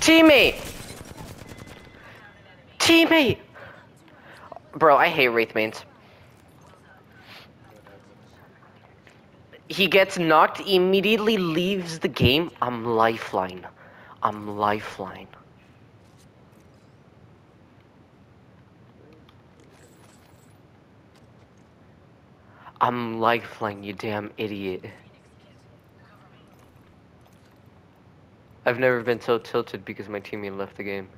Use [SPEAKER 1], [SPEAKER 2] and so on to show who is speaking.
[SPEAKER 1] Teammate! Teammate! Bro, I hate Wraith mains. He gets knocked, immediately leaves the game. I'm lifeline. I'm lifeline. I'm lifeline, you damn idiot. I've never been so tilted because my teammate left the game.